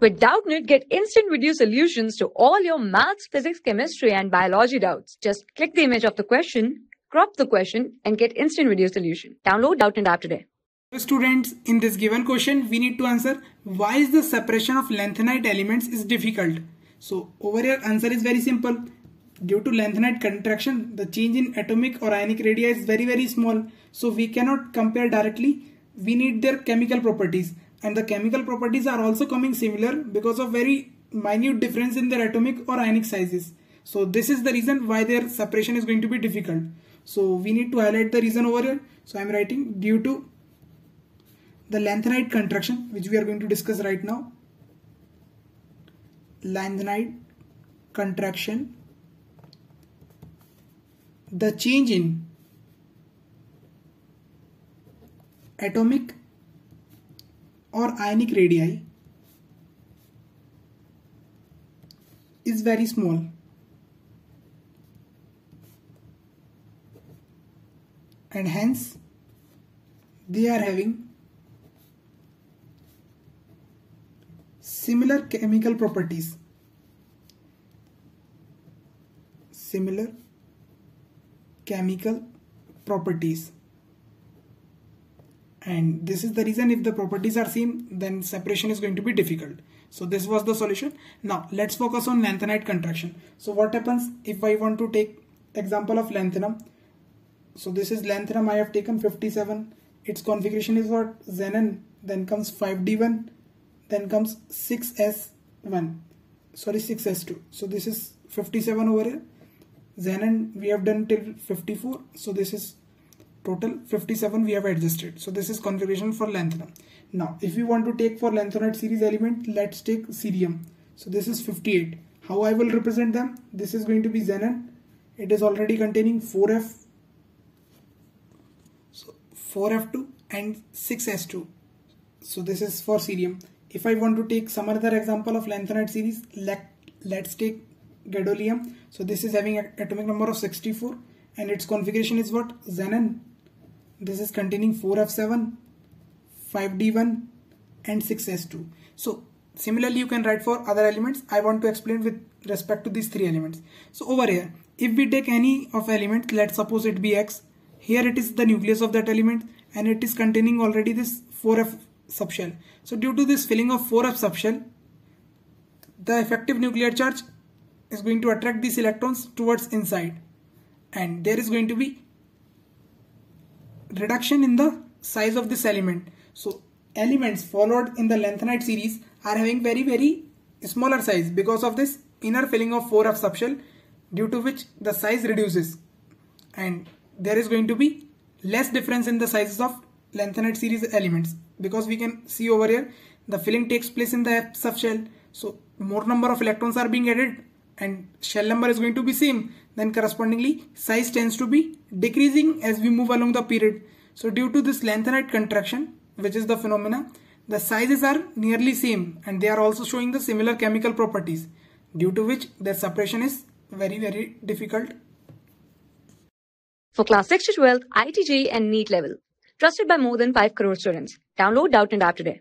With Doubtnut, get instant video solutions to all your maths, physics, chemistry, and biology doubts. Just click the image of the question, crop the question, and get instant video solution. Download Doubtnut app today. Students, in this given question, we need to answer why is the separation of lanthanide elements is difficult. So over here answer is very simple. Due to lanthanide contraction, the change in atomic or ionic radii is very very small. So we cannot compare directly. We need their chemical properties and the chemical properties are also coming similar because of very minute difference in their atomic or ionic sizes. So this is the reason why their separation is going to be difficult. So we need to highlight the reason over here. So I am writing due to the lanthanide contraction which we are going to discuss right now. Lanthanide contraction. The change in atomic और ionic radii is very small and hence they are having similar chemical properties similar chemical properties and this is the reason if the properties are same then separation is going to be difficult. So this was the solution. Now let's focus on lanthanide contraction. So what happens if i want to take example of lanthanum? So this is lanthanum i have taken 57 its configuration is what? Xenon. Then comes 5d1 then comes 6s1 sorry 6s2 so this is 57 over here. Xenon we have done till 54 so this is total 57 we have adjusted. So this is configuration for lanthanum now. If we want to take for lanthanide series element let's take cerium. So this is 58 how I will represent them? This is going to be xenon. It is already containing 4f so 4f2 and 6s2 so this is for cerium. If I want to take some other example of lanthanide series let, let's take gadolinium. So this is having atomic number of 64 and its configuration is what? Xenon this is containing 4f7 5d1 and 6s2 so similarly you can write for other elements. I want to explain with respect to these three elements. So over here if we take any of element let's suppose it be x. Here it is the nucleus of that element and it is containing already this 4f subshell. So due to this filling of 4f subshell the effective nuclear charge is going to attract these electrons towards inside. And there is going to be reduction in the size of this element. So elements followed in the lanthanide series are having very very smaller size because of this inner filling of 4f subshell due to which the size reduces. And there is going to be less difference in the sizes of lanthanide series elements because we can see over here the filling takes place in the f subshell. So more number of electrons are being added and shell number is going to be same then correspondingly size tends to be decreasing as we move along the period. So due to this lanthanide contraction which is the phenomena the sizes are nearly same and they are also showing the similar chemical properties due to which their separation is very very difficult. For class 6 to 12, IIT JEE and NEET level. Trusted by more than 5 crore students. Download Doubtnut App today.